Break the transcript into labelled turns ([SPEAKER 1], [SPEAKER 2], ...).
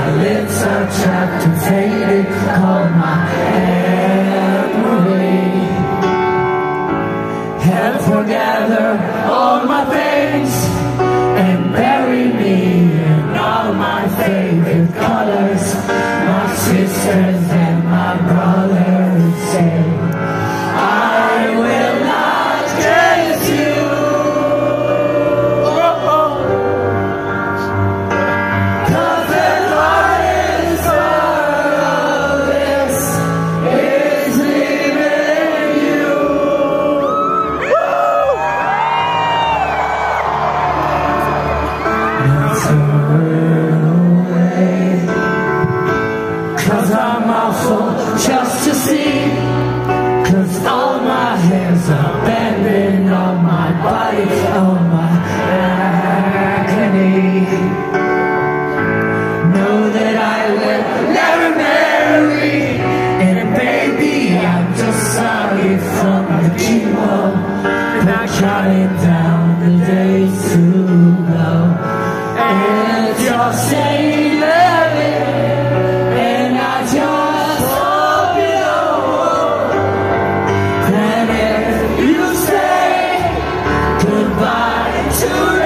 [SPEAKER 1] my lips are trapped and faded, call my Emily. Help gather all my things and bury me in all my favorite colors. Turn away. Cause I'm awful just to see. Cause all my hands are bending on my body. On my agony. Know that I will never marry. And baby I'm just sorry from the chemo. Not counting down body to